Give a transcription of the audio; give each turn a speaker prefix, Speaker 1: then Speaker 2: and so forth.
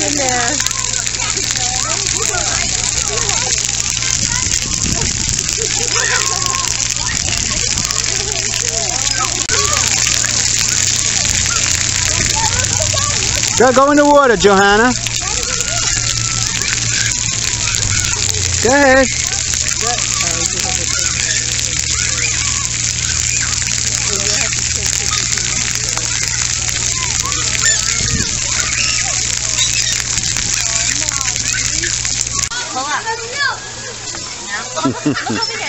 Speaker 1: In there.
Speaker 2: Go, go in the water, Johanna. Go ahead.
Speaker 1: Up.